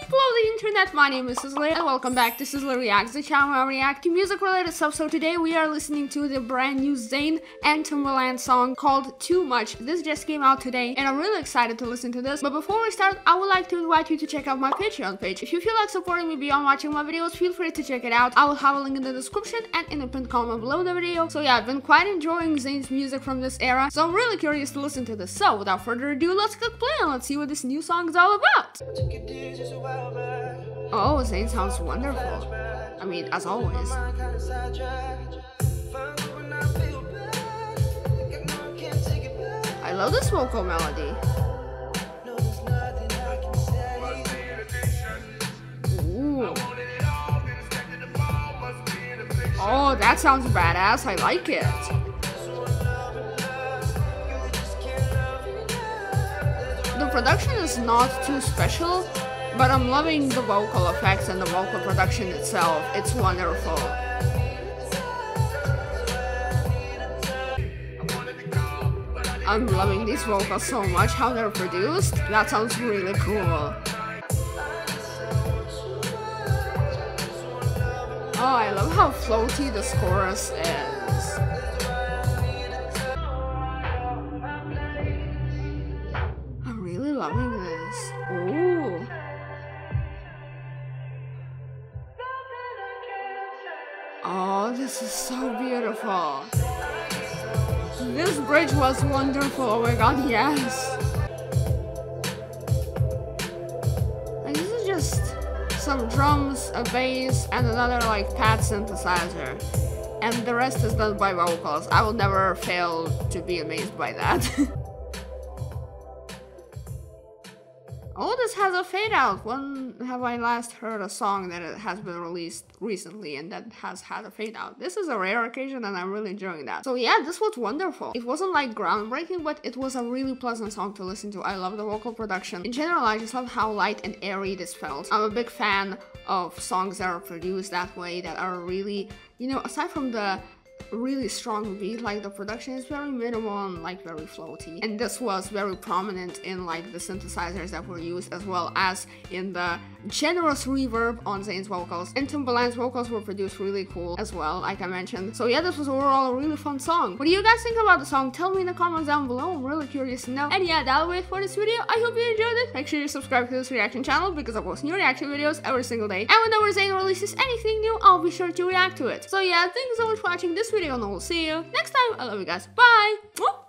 people of the internet? My name is Sisley and welcome back to Sisley Reacts, the channel where I react to music related stuff. So today we are listening to the brand new Zayn and Timbaland song called Too Much. This just came out today and I'm really excited to listen to this. But before we start, I would like to invite you to check out my Patreon page. If you feel like supporting me beyond watching my videos, feel free to check it out. I will have a link in the description and in the pinned comment below the video. So yeah, I've been quite enjoying Zayn's music from this era, so I'm really curious to listen to this. So without further ado, let's click play and let's see what this new song is all about. Oh, Zayn sounds wonderful. I mean, as always. I love this vocal melody. Ooh. Oh, that sounds badass. I like it. The production is not too special, but I'm loving the vocal effects and the vocal production itself. It's wonderful. I'm loving these vocals so much, how they're produced. That sounds really cool. Oh, I love how floaty this chorus is. I'm really loving Oh, this is so beautiful. This bridge was wonderful. Oh my god, yes. And this is just some drums, a bass, and another like pad synthesizer. And the rest is done by vocals. I will never fail to be amazed by that. Oh, this has a fade out. When have I last heard a song that has been released recently and that has had a fade out? This is a rare occasion and I'm really enjoying that. So yeah, this was wonderful. It wasn't like groundbreaking, but it was a really pleasant song to listen to. I love the vocal production. In general, I just love how light and airy this felt. I'm a big fan of songs that are produced that way, that are really, you know, aside from the really strong beat like the production is very minimal and like very floaty. And this was very prominent in like the synthesizers that were used as well as in the generous reverb on Zayn's vocals. And Timbaland's vocals were produced really cool as well like I mentioned. So yeah this was overall a really fun song. What do you guys think about the song? Tell me in the comments down below. I'm really curious to know. And yeah that'll be it for this video. I hope you enjoyed it. Make sure you subscribe to this reaction channel because I post new reaction videos every single day. And whenever Zayn releases anything new I'll be sure to react to it. So yeah thanks so much for watching this video and I will see you next time. I love you guys. Bye.